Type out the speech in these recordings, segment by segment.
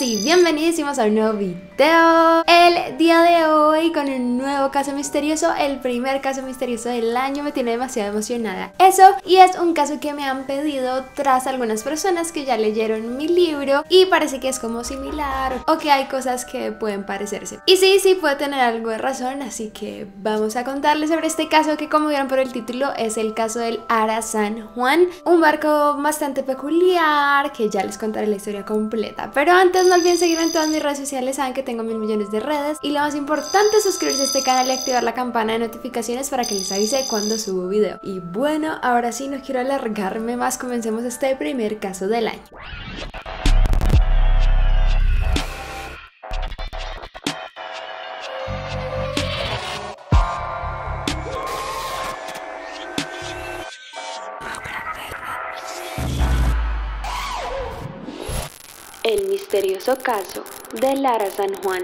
y bienvenidísimos a un nuevo video. El día de hoy con un nuevo caso misterioso El primer caso misterioso del año me tiene demasiado emocionada. Eso y es un caso que me han pedido tras algunas personas que ya leyeron mi libro Y parece que es como similar o que hay cosas que pueden parecerse. Y sí, sí puede tener algo de razón así que vamos a contarles sobre este caso Que como vieron por el título es el caso del Ara San Juan Un barco bastante peculiar que ya les contaré la historia completa. Pero antes no olviden seguirme en todas mis redes sociales, saben que tengo mil millones de redes. Y lo más importante es suscribirse a este canal y activar la campana de notificaciones para que les avise cuando subo video. Y bueno, ahora sí no quiero alargarme más, comencemos este primer caso del año. Misterioso caso de Lara San Juan.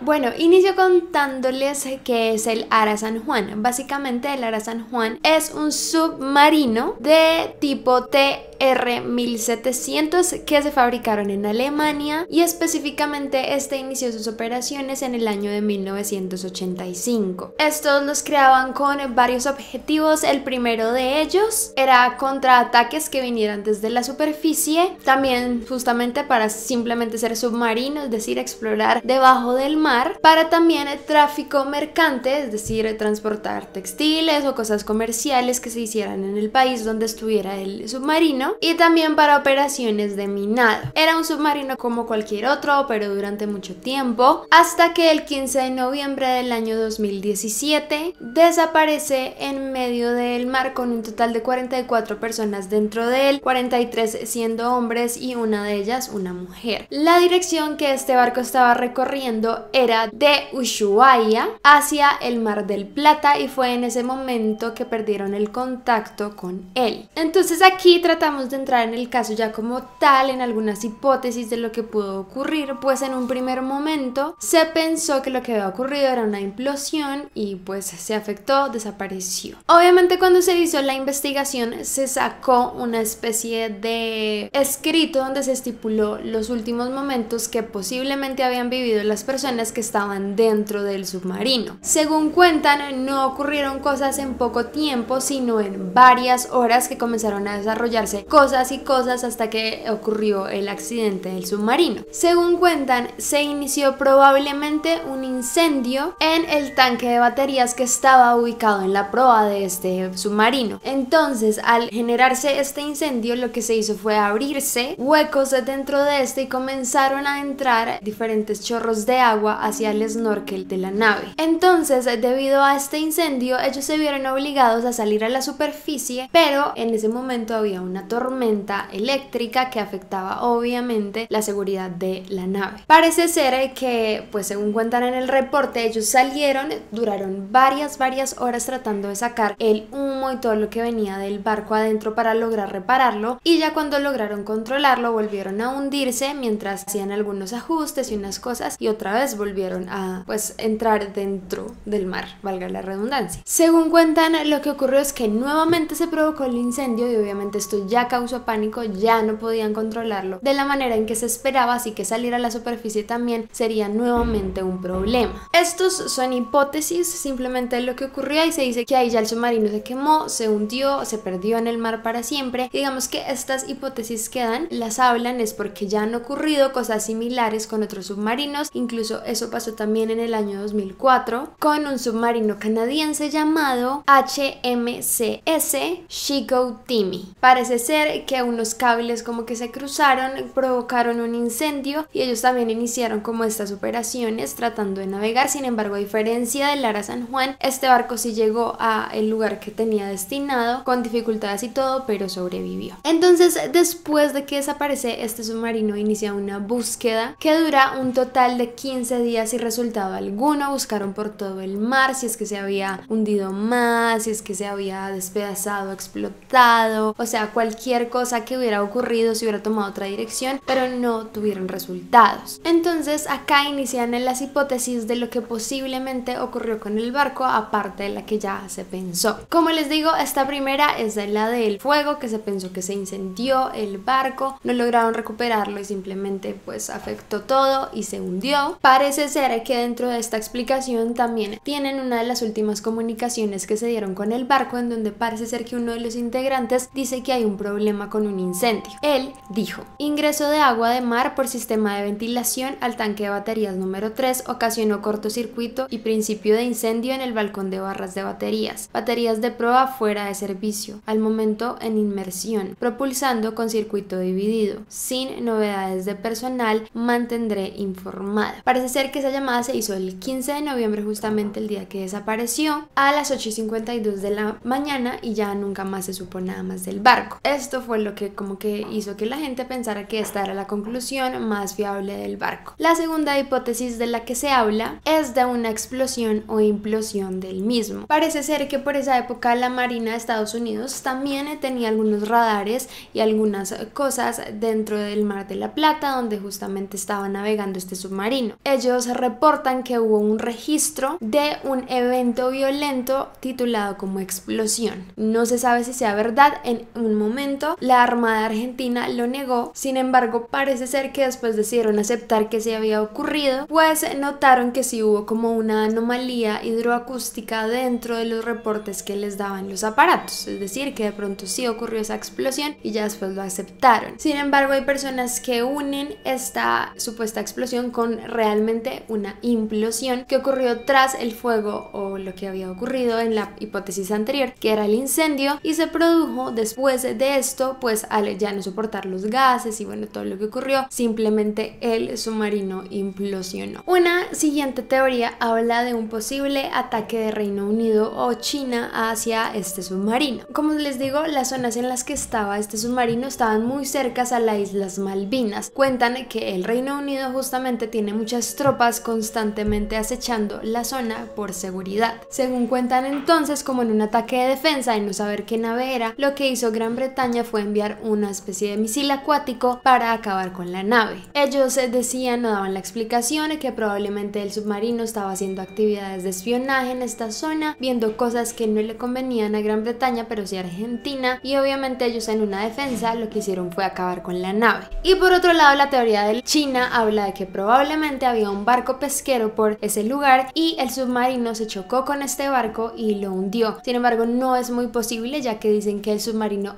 Bueno, inicio contándoles que es el Ara San Juan. Básicamente el Ara San Juan es un submarino de tipo T R1700 que se fabricaron en Alemania y específicamente este inició sus operaciones en el año de 1985. Estos los creaban con varios objetivos, el primero de ellos era contra ataques que vinieran desde la superficie, también justamente para simplemente ser submarino, es decir, explorar debajo del mar, para también el tráfico mercante, es decir, transportar textiles o cosas comerciales que se hicieran en el país donde estuviera el submarino y también para operaciones de minado. Era un submarino como cualquier otro, pero durante mucho tiempo, hasta que el 15 de noviembre del año 2017 desaparece en medio del mar con un total de 44 personas dentro de él, 43 siendo hombres y una de ellas una mujer. La dirección que este barco estaba recorriendo era de Ushuaia hacia el Mar del Plata y fue en ese momento que perdieron el contacto con él. Entonces aquí tratamos de entrar en el caso ya como tal, en algunas hipótesis de lo que pudo ocurrir, pues en un primer momento se pensó que lo que había ocurrido era una implosión y pues se afectó, desapareció. Obviamente cuando se hizo la investigación se sacó una especie de escrito donde se estipuló los últimos momentos que posiblemente habían vivido las personas que estaban dentro del submarino. Según cuentan, no ocurrieron cosas en poco tiempo, sino en varias horas que comenzaron a desarrollarse cosas y cosas hasta que ocurrió el accidente del submarino. Según cuentan, se inició probablemente un incendio en el tanque de baterías que estaba ubicado en la proa de este submarino. Entonces, al generarse este incendio, lo que se hizo fue abrirse huecos dentro de este y comenzaron a entrar diferentes chorros de agua hacia el snorkel de la nave. Entonces, debido a este incendio, ellos se vieron obligados a salir a la superficie, pero en ese momento había una tormenta tormenta eléctrica que afectaba obviamente la seguridad de la nave. Parece ser que, pues según cuentan en el reporte, ellos salieron, duraron varias, varias horas tratando de sacar el humo y todo lo que venía del barco adentro para lograr repararlo y ya cuando lograron controlarlo volvieron a hundirse mientras hacían algunos ajustes y unas cosas y otra vez volvieron a pues entrar dentro del mar, valga la redundancia. Según cuentan, lo que ocurrió es que nuevamente se provocó el incendio y obviamente esto ya causó pánico, ya no podían controlarlo de la manera en que se esperaba, así que salir a la superficie también sería nuevamente un problema. Estos son hipótesis, simplemente lo que ocurrió y se dice que ahí ya el submarino se quemó, se hundió, se perdió en el mar para siempre. digamos que estas hipótesis quedan, las hablan es porque ya han ocurrido cosas similares con otros submarinos, incluso eso pasó también en el año 2004 con un submarino canadiense llamado HMCS Chico Timmy. Parece ser que unos cables como que se cruzaron, provocaron un incendio y ellos también iniciaron como estas operaciones tratando de navegar. Sin embargo, a diferencia del Lara San Juan, este barco sí llegó a el lugar que tenía destinado con dificultades y todo, pero sobrevivió. Entonces, después de que desaparece este submarino, inicia una búsqueda que dura un total de 15 días y resultado alguno. Buscaron por todo el mar si es que se había hundido más, si es que se había despedazado, explotado, o sea, cualquier cualquier cosa que hubiera ocurrido si hubiera tomado otra dirección, pero no tuvieron resultados. Entonces acá inician las hipótesis de lo que posiblemente ocurrió con el barco, aparte de la que ya se pensó. Como les digo, esta primera es la del fuego, que se pensó que se incendió el barco, no lograron recuperarlo y simplemente pues afectó todo y se hundió. Parece ser que dentro de esta explicación también tienen una de las últimas comunicaciones que se dieron con el barco en donde parece ser que uno de los integrantes dice que hay un problema con un incendio. Él dijo, ingreso de agua de mar por sistema de ventilación al tanque de baterías número 3 ocasionó cortocircuito y principio de incendio en el balcón de barras de baterías. Baterías de prueba fuera de servicio, al momento en inmersión, propulsando con circuito dividido. Sin novedades de personal, mantendré informada. Parece ser que esa llamada se hizo el 15 de noviembre, justamente el día que desapareció, a las 8.52 de la mañana y ya nunca más se supo nada más del barco. Esto fue lo que como que hizo que la gente pensara que esta era la conclusión más fiable del barco. La segunda hipótesis de la que se habla es de una explosión o implosión del mismo. Parece ser que por esa época la Marina de Estados Unidos también tenía algunos radares y algunas cosas dentro del Mar de la Plata donde justamente estaba navegando este submarino. Ellos reportan que hubo un registro de un evento violento titulado como explosión. No se sabe si sea verdad, en un momento la Armada Argentina lo negó, sin embargo parece ser que después decidieron aceptar que se había ocurrido, pues notaron que sí hubo como una anomalía hidroacústica dentro de los reportes que les daban los aparatos, es decir, que de pronto sí ocurrió esa explosión y ya después lo aceptaron. Sin embargo, hay personas que unen esta supuesta explosión con realmente una implosión que ocurrió tras el fuego o lo que había ocurrido en la hipótesis anterior, que era el incendio, y se produjo después de esto, pues al ya no soportar los gases y bueno, todo lo que ocurrió, simplemente el submarino implosionó. Una siguiente teoría habla de un posible ataque de Reino Unido o China hacia este submarino. Como les digo, las zonas en las que estaba este submarino estaban muy cercas a las Islas Malvinas. Cuentan que el Reino Unido justamente tiene muchas tropas constantemente acechando la zona por seguridad. Según cuentan entonces, como en un ataque de defensa y no saber qué nave era, lo que hizo Gran Bretaña fue enviar una especie de misil acuático para acabar con la nave. Ellos decían, no daban la explicación, que probablemente el submarino estaba haciendo actividades de espionaje en esta zona, viendo cosas que no le convenían a Gran Bretaña, pero sí a Argentina, y obviamente ellos en una defensa lo que hicieron fue acabar con la nave. Y por otro lado, la teoría de China habla de que probablemente había un barco pesquero por ese lugar y el submarino se chocó con este barco y lo hundió. Sin embargo, no es muy posible ya que dicen que el submarino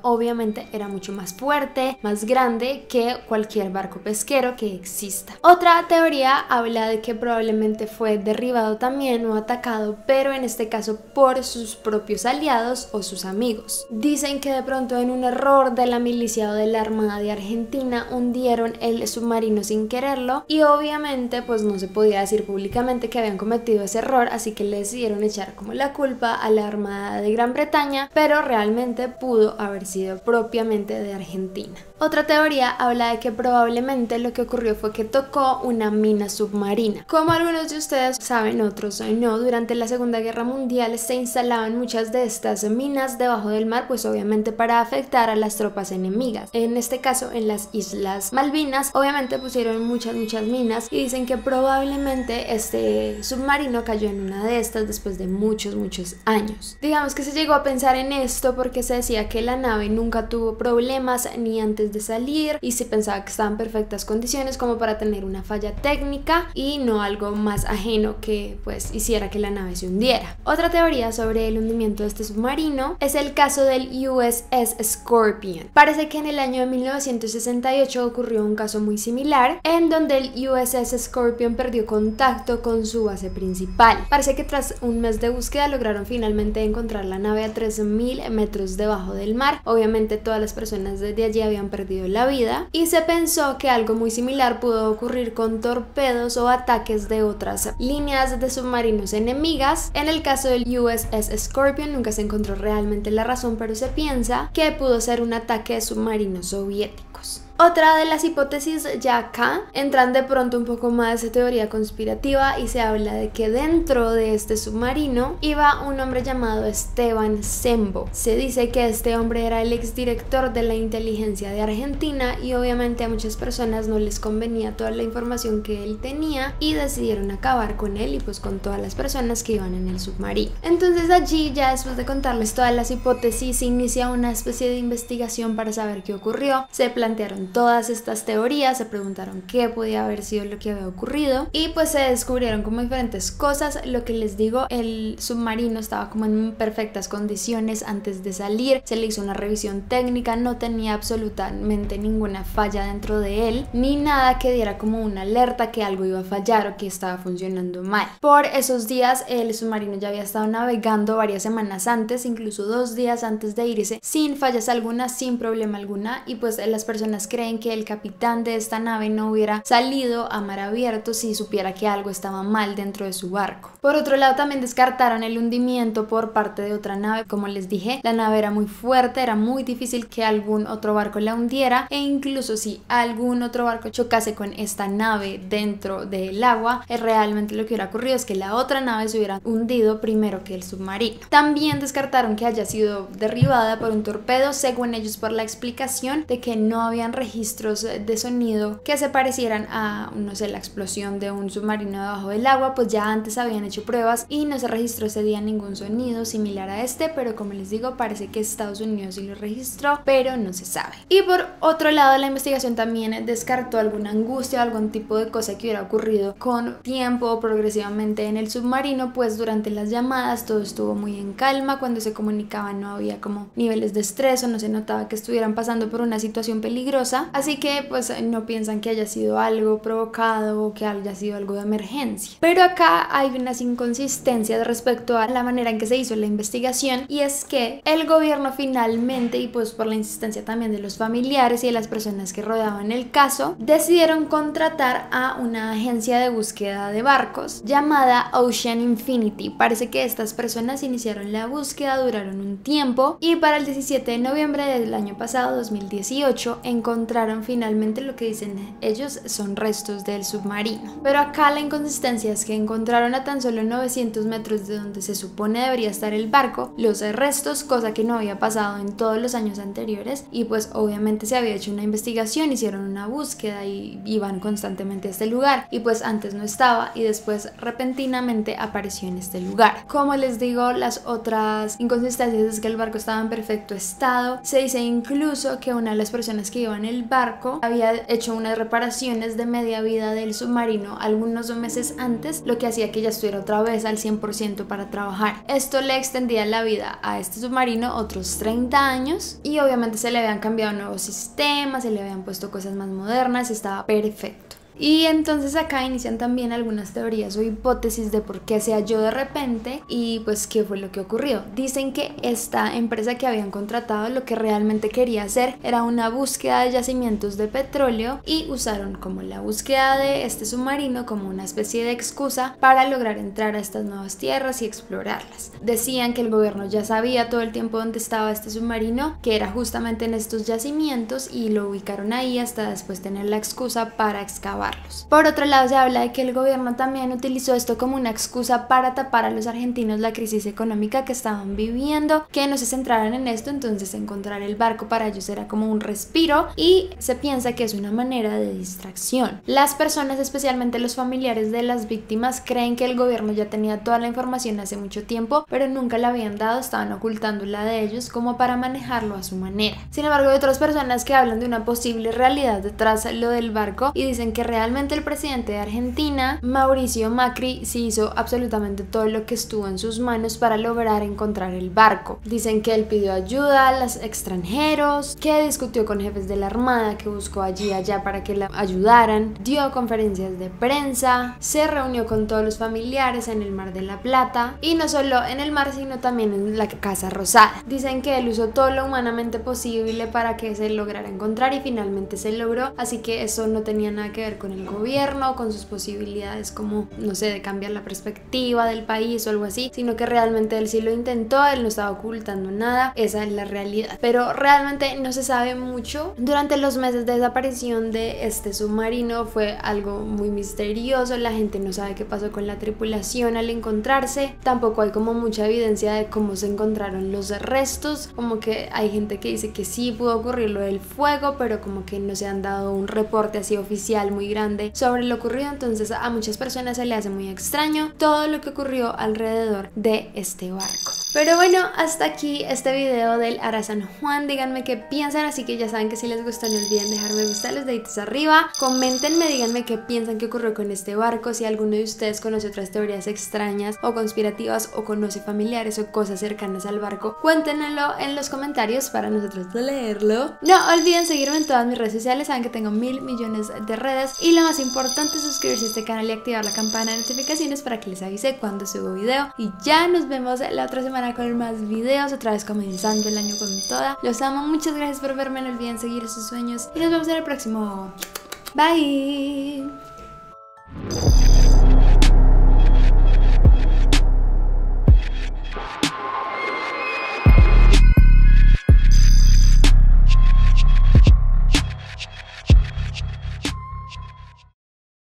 era mucho más fuerte, más grande que cualquier barco pesquero que exista. Otra teoría habla de que probablemente fue derribado también o atacado, pero en este caso por sus propios aliados o sus amigos. Dicen que de pronto en un error de la milicia o de la Armada de Argentina hundieron el submarino sin quererlo y obviamente pues no se podía decir públicamente que habían cometido ese error, así que le decidieron echar como la culpa a la Armada de Gran Bretaña, pero realmente pudo haber sido propiamente de Argentina. Otra teoría habla de que probablemente lo que ocurrió fue que tocó una mina submarina. Como algunos de ustedes saben, otros no, durante la Segunda Guerra Mundial se instalaban muchas de estas minas debajo del mar, pues obviamente para afectar a las tropas enemigas. En este caso, en las Islas Malvinas, obviamente pusieron muchas, muchas minas y dicen que probablemente este submarino cayó en una de estas después de muchos, muchos años. Digamos que se llegó a pensar en esto porque se decía que la nave nunca tuvo problemas ni antes de salir y se pensaba que estaba en perfectas condiciones como para tener una falla técnica y no algo más ajeno que pues hiciera que la nave se hundiera. Otra teoría sobre el hundimiento de este submarino es el caso del USS Scorpion. Parece que en el año de 1968 ocurrió un caso muy similar en donde el USS Scorpion perdió contacto con su base principal. Parece que tras un mes de búsqueda lograron finalmente encontrar la nave a 3000 metros debajo del mar. Obviamente todas las personas desde allí habían perdido perdido la vida y se pensó que algo muy similar pudo ocurrir con torpedos o ataques de otras líneas de submarinos enemigas. En el caso del USS Scorpion nunca se encontró realmente la razón, pero se piensa que pudo ser un ataque de submarino soviético. Otra de las hipótesis ya acá entran de pronto un poco más de teoría conspirativa y se habla de que dentro de este submarino iba un hombre llamado Esteban Sembo. Se dice que este hombre era el exdirector de la inteligencia de Argentina y obviamente a muchas personas no les convenía toda la información que él tenía y decidieron acabar con él y pues con todas las personas que iban en el submarino. Entonces allí ya después de contarles todas las hipótesis se inicia una especie de investigación para saber qué ocurrió. Se plantearon todas estas teorías, se preguntaron qué podía haber sido lo que había ocurrido y pues se descubrieron como diferentes cosas. Lo que les digo, el submarino estaba como en perfectas condiciones antes de salir, se le hizo una revisión técnica, no tenía absolutamente ninguna falla dentro de él, ni nada que diera como una alerta que algo iba a fallar o que estaba funcionando mal. Por esos días el submarino ya había estado navegando varias semanas antes, incluso dos días antes de irse, sin fallas alguna, sin problema alguna y pues las personas creen que el capitán de esta nave no hubiera salido a mar abierto si supiera que algo estaba mal dentro de su barco. Por otro lado, también descartaron el hundimiento por parte de otra nave. Como les dije, la nave era muy fuerte, era muy difícil que algún otro barco la hundiera e incluso si algún otro barco chocase con esta nave dentro del agua, eh, realmente lo que hubiera ocurrido es que la otra nave se hubiera hundido primero que el submarino. También descartaron que haya sido derribada por un torpedo, según ellos por la explicación de que no habían registros de sonido que se parecieran a, no sé, la explosión de un submarino debajo del agua, pues ya antes habían hecho pruebas y no se registró ese día ningún sonido similar a este, pero como les digo, parece que Estados Unidos sí lo registró, pero no se sabe. Y por otro lado, la investigación también descartó alguna angustia o algún tipo de cosa que hubiera ocurrido con tiempo progresivamente en el submarino, pues durante las llamadas todo estuvo muy en calma, cuando se comunicaban no había como niveles de estrés o no se notaba que estuvieran pasando por una situación peligrosa así que pues no piensan que haya sido algo provocado o que haya sido algo de emergencia. Pero acá hay unas inconsistencias respecto a la manera en que se hizo la investigación y es que el gobierno finalmente y pues por la insistencia también de los familiares y de las personas que rodeaban el caso decidieron contratar a una agencia de búsqueda de barcos llamada Ocean Infinity. Parece que estas personas iniciaron la búsqueda, duraron un tiempo y para el 17 de noviembre del año pasado 2018 encontraron finalmente lo que dicen ellos son restos del submarino. Pero acá la inconsistencia es que encontraron a tan solo 900 metros de donde se supone debería estar el barco los restos, cosa que no había pasado en todos los años anteriores y pues obviamente se había hecho una investigación, hicieron una búsqueda y iban constantemente a este lugar y pues antes no estaba y después repentinamente apareció en este lugar. Como les digo, las otras inconsistencias es que el barco estaba en perfecto estado, se dice incluso que una de las personas que iban en el barco había hecho unas reparaciones de media vida del submarino algunos meses antes, lo que hacía que ya estuviera otra vez al 100% para trabajar. Esto le extendía la vida a este submarino otros 30 años y obviamente se le habían cambiado nuevos sistemas, se le habían puesto cosas más modernas estaba perfecto. Y entonces acá inician también algunas teorías o hipótesis de por qué se halló de repente y pues qué fue lo que ocurrió. Dicen que esta empresa que habían contratado lo que realmente quería hacer era una búsqueda de yacimientos de petróleo y usaron como la búsqueda de este submarino como una especie de excusa para lograr entrar a estas nuevas tierras y explorarlas. Decían que el gobierno ya sabía todo el tiempo dónde estaba este submarino, que era justamente en estos yacimientos y lo ubicaron ahí hasta después tener la excusa para excavar por otro lado, se habla de que el gobierno también utilizó esto como una excusa para tapar a los argentinos la crisis económica que estaban viviendo, que no se centraran en esto, entonces encontrar el barco para ellos era como un respiro y se piensa que es una manera de distracción. Las personas, especialmente los familiares de las víctimas, creen que el gobierno ya tenía toda la información hace mucho tiempo, pero nunca la habían dado, estaban ocultándola de ellos como para manejarlo a su manera. Sin embargo, hay otras personas que hablan de una posible realidad detrás de lo del barco y dicen que realmente realmente el presidente de Argentina, Mauricio Macri, se hizo absolutamente todo lo que estuvo en sus manos para lograr encontrar el barco. Dicen que él pidió ayuda a los extranjeros, que discutió con jefes de la Armada, que buscó allí y allá para que la ayudaran, dio conferencias de prensa, se reunió con todos los familiares en el Mar de la Plata y no solo en el mar sino también en la Casa Rosada. Dicen que él usó todo lo humanamente posible para que se lograra encontrar y finalmente se logró, así que eso no tenía nada que ver con con el gobierno, con sus posibilidades como, no sé, de cambiar la perspectiva del país o algo así, sino que realmente él sí lo intentó, él no estaba ocultando nada, esa es la realidad. Pero realmente no se sabe mucho. Durante los meses de desaparición de este submarino fue algo muy misterioso, la gente no sabe qué pasó con la tripulación al encontrarse, tampoco hay como mucha evidencia de cómo se encontraron los restos, como que hay gente que dice que sí pudo ocurrir lo del fuego, pero como que no se han dado un reporte así oficial muy grande sobre lo ocurrido, entonces a muchas personas se le hace muy extraño todo lo que ocurrió alrededor de este barco. Pero bueno, hasta aquí este video del Ara San Juan. Díganme qué piensan, así que ya saben que si les gustó no olviden dejarme gustar los deditos arriba. Coméntenme, díganme qué piensan que ocurrió con este barco, si alguno de ustedes conoce otras teorías extrañas o conspirativas o conoce familiares o cosas cercanas al barco. Cuéntenmelo en los comentarios para nosotros leerlo. No olviden seguirme en todas mis redes sociales, saben que tengo mil millones de redes y lo más importante es suscribirse a este canal y activar la campana de notificaciones para que les avise cuando subo video. Y ya nos vemos la otra semana con más videos, otra vez comenzando el año con toda. Los amo, muchas gracias por verme, no olviden seguir sus sueños y nos vemos en el próximo. Bye.